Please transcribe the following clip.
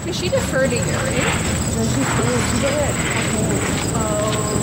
Because she deferred to you, right? No, she's, she's. Oh.